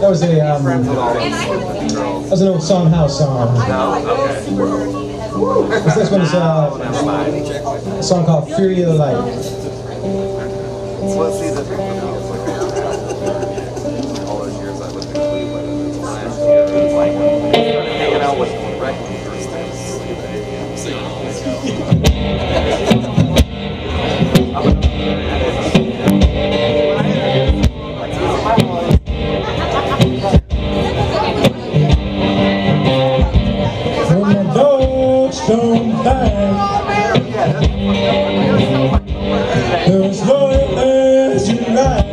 That was a um, that was an old Son House song. This next one uh, a song called Fury of the Light. There's as you rise.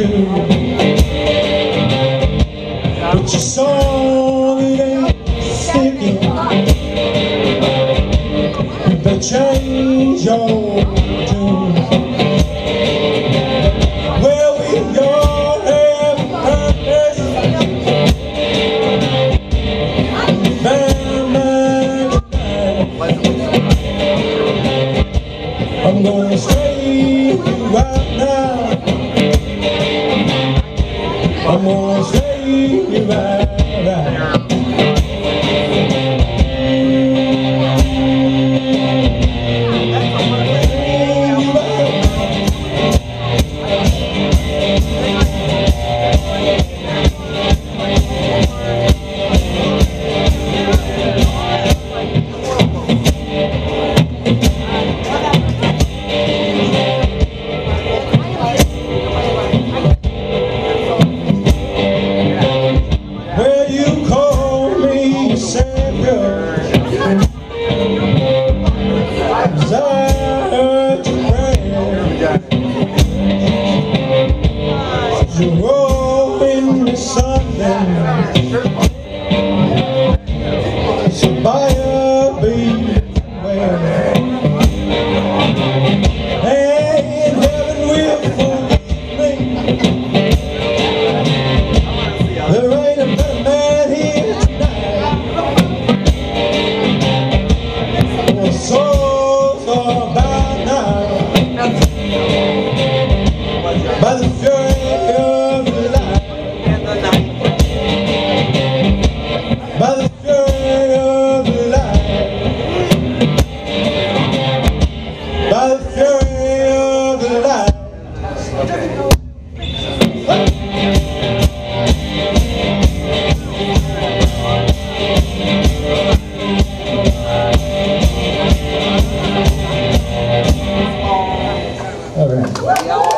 Too? But your song it ain't sticking. But change your roll the sun So beware. And heaven will forgive me. All right.